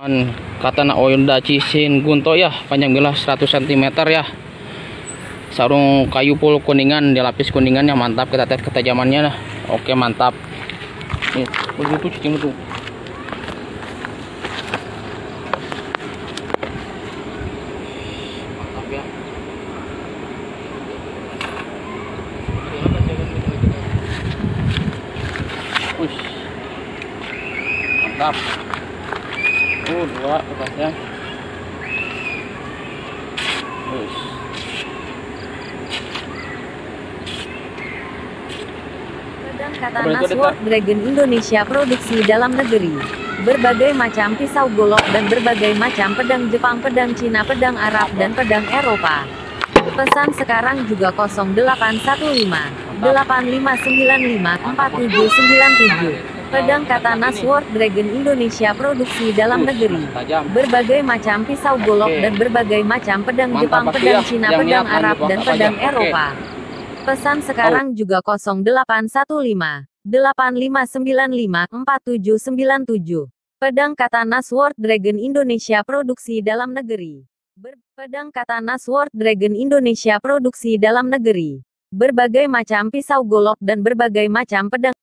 An katana Oyonda Cisin Gunto ya panjang bilah 100 cm ya. Sarung kayu pul kuningan dilapis kuningannya mantap kita tes ketajamannya nah oke mantap. Nih begitu cicing itu mantap ya. Mantap Oh, dua bekasnya. Terus. Pedang Apa Katana itu, Deta? Sword Dragon Indonesia produksi dalam negeri. Berbagai macam pisau golok dan berbagai macam pedang Jepang, pedang Cina, pedang Arab, dan pedang Eropa. Pesan sekarang juga 0815 8595 4797. Pedang Katana Sword Dragon Indonesia produksi dalam negeri. Berbagai macam pisau golok dan berbagai macam pedang Mantap, Jepang, pedang. Cina, pedang Arab, dan pedang. Eropa. Pesan sekarang juga 0815 8595 4797. Pedang Katana Sword Dragon Indonesia produksi dalam negeri. Ber- Pedang Katana Sword Dragon Indonesia produksi dalam negeri. Berbagai macam pisau golok dan berbagai macam pedang